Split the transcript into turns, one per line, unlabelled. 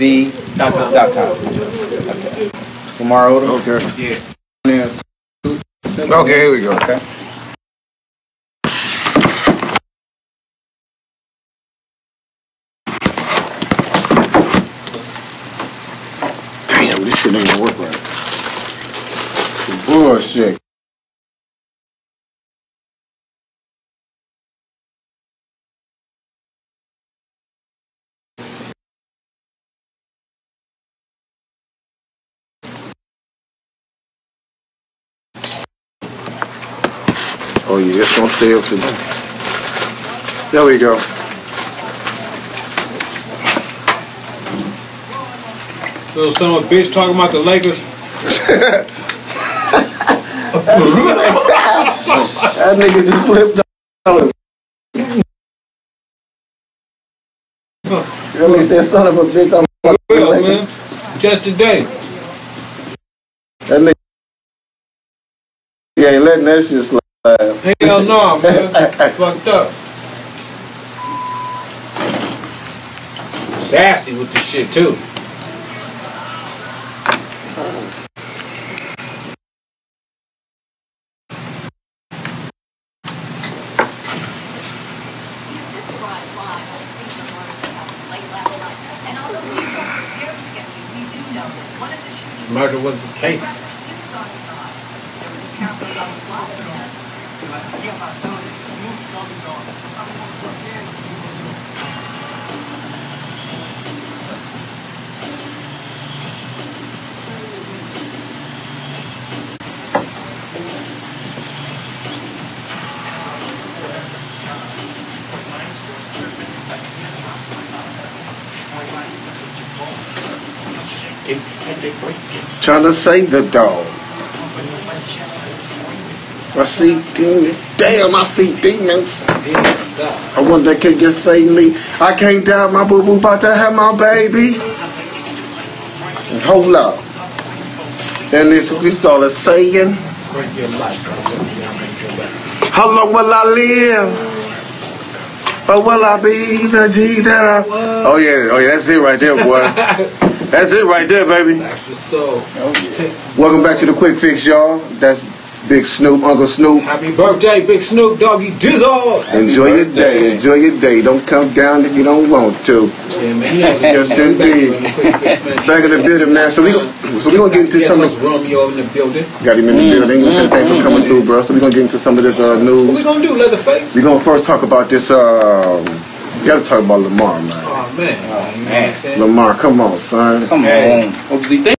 LMV.com. Okay. Lamar Odom.
Okay.
Yeah.
Okay, here we go.
Okay.
Damn, this shit ain't gonna work right. Bullshit. Oh yeah, just gonna stay up to There we go.
Little son of a bitch talking about the Lakers.
That nigga just flipped on. That nigga said son of a bitch. I'm
Well, man, just today.
That nigga. He ain't letting that shit slide.
Hell no, man. Fucked up. Sassy with this shit too. Murder was the case.
Trying to save the dog. I see demons. Damn, I see demons. I wonder that can you save me? I can't doubt my boo boo about to have my baby. And hold up. And this we started saying,
Break your.
How long will I live? Or will I be the G that I Oh yeah, oh yeah, that's it right there, boy. that's it right there, baby.
Oh, Extra soul.
Welcome back to the Quick Fix, y'all. That's Big Snoop, Uncle Snoop.
Happy birthday, Big Snoop Doggy Dizzle.
Enjoy your day. Enjoy your day. Don't come down if you don't want to.
Yeah, man.
Yes, indeed. Back in the building, man. So we go, so we gonna get into
Guess
some.
what's
Of,
Romeo in the building?
got him in the building. You know, thanks for coming through, bro. So we gonna get into some of this uh,
What we
news.
gonna do, Leatherface?
We gonna first talk about this. Um, we gotta talk about Lamar, man.
Oh man. You know what I'm saying?
Lamar, come on, son.
Come on. What was he thinking?